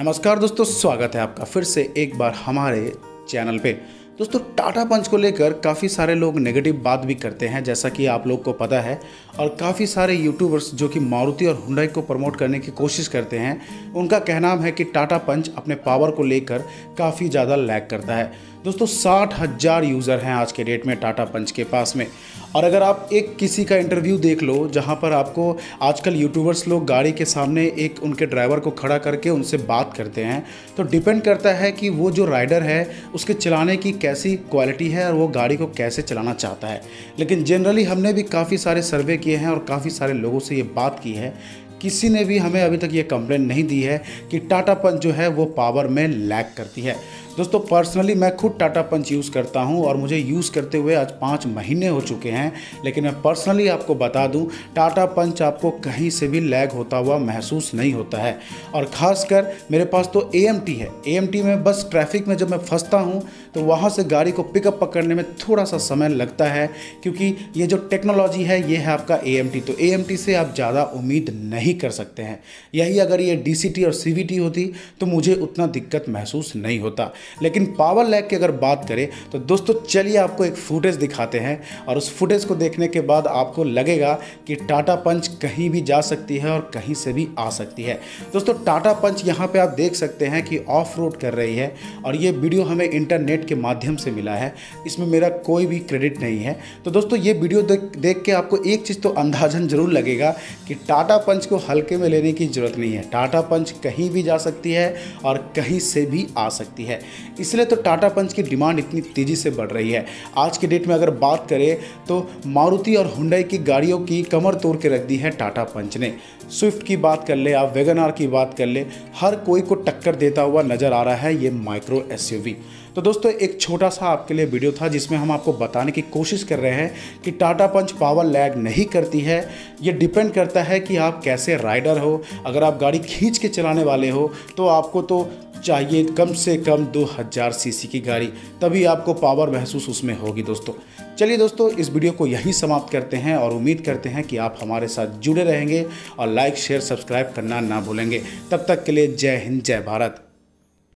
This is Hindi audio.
नमस्कार दोस्तों स्वागत है आपका फिर से एक बार हमारे चैनल पे। दोस्तों, टाटा पंच को लेकर काफ़ी सारे लोग नेगेटिव बात भी करते हैं, जैसा कि आप लोग को पता है। और काफ़ी सारे यूट्यूबर्स जो कि मारुति और हुंडई को प्रमोट करने की कोशिश करते हैं, उनका कहना है कि टाटा पंच अपने पावर को लेकर काफ़ी ज़्यादा लैग करता है। दोस्तों, साठ हज़ार यूज़र हैं आज के डेट में टाटा पंच के पास में। और अगर आप एक किसी का इंटरव्यू देख लो, जहाँ पर आपको आजकल यूट्यूबर्स लोग गाड़ी के सामने एक उनके ड्राइवर को खड़ा करके उनसे बात करते हैं तो डिपेंड करता है कि वो जो राइडर है, उसके चलाने की कैसी क्वालिटी है और वो गाड़ी को कैसे चलाना चाहता है। लेकिन जनरली हमने भी काफ़ी सारे सर्वे किए हैं और काफ़ी सारे लोगों से ये बात की है किसी ने भी हमें अभी तक ये कंप्लेंट नहीं दी है कि टाटा पंच जो है वो पावर में लैग करती है। दोस्तों पर्सनली मैं खुद टाटा पंच यूज़ करता हूँ और मुझे यूज़ करते हुए आज पाँच महीने हो चुके हैं, लेकिन मैं पर्सनली आपको बता दूँ, टाटा पंच आपको कहीं से भी लैग होता हुआ महसूस नहीं होता है। और ख़ासकर मेरे पास तो ए है। एएमटी में बस ट्रैफ़िक में जब मैं फंसता हूँ तो वहाँ से गाड़ी को पिकअप पकड़ने में थोड़ा सा समय लगता है, क्योंकि ये जो टेक्नोलॉजी है, ये है आपका एएमटी तो एएमटी से आप ज़्यादा उम्मीद नहीं कर सकते हैं। यही अगर ये डीसीटी और सीवीटी होती तो मुझे उतना दिक्कत महसूस नहीं होता। लेकिन पावर लैग की अगर बात करें तो दोस्तों चलिए आपको एक फुटेज दिखाते हैं और उस फुटेज को देखने के बाद आपको लगेगा कि टाटा पंच कहीं भी जा सकती है और कहीं से भी आ सकती है। दोस्तों टाटा पंच यहाँ पे आप देख सकते हैं कि ऑफ़ रोड कर रही है और ये वीडियो हमें इंटरनेट के माध्यम से मिला है। इसमें मेरा कोई भी क्रेडिट नहीं है। तो दोस्तों ये वीडियो देख देख के आपको एक चीज़ तो अंदाजन ज़रूर लगेगा कि टाटा पंच को हल्के में लेने की ज़रूरत नहीं है। टाटा पंच कहीं भी जा सकती है और कहीं से भी आ सकती है। इसलिए तो टाटा पंच की डिमांड इतनी तेज़ी से बढ़ रही है। आज के डेट में अगर बात करें तो मारुति और हुंडई की गाड़ियों की कमर तोड़ के रख दी है टाटा पंच ने। स्विफ्ट की बात कर ले आप वेगन की बात कर ले, हर कोई को टक्कर देता हुआ नज़र आ रहा है ये माइक्रो एसयूवी। तो दोस्तों, एक छोटा सा आपके लिए वीडियो था जिसमें हम आपको बताने की कोशिश कर रहे हैं कि टाटा पंच पावर लैग नहीं करती है। ये डिपेंड करता है कि आप कैसे राइडर हो। अगर आप गाड़ी खींच के चलाने वाले हो तो आपको तो चाहिए कम से कम 2000 सीसी की गाड़ी। तभी आपको पावर महसूस उसमें होगी दोस्तों। चलिए दोस्तों, इस वीडियो को यहीं समाप्त करते हैं और उम्मीद करते हैं कि आप हमारे साथ जुड़े रहेंगे और लाइक, शेयर, सब्सक्राइब करना ना भूलेंगे। तब तक के लिए जय हिंद, जय भारत।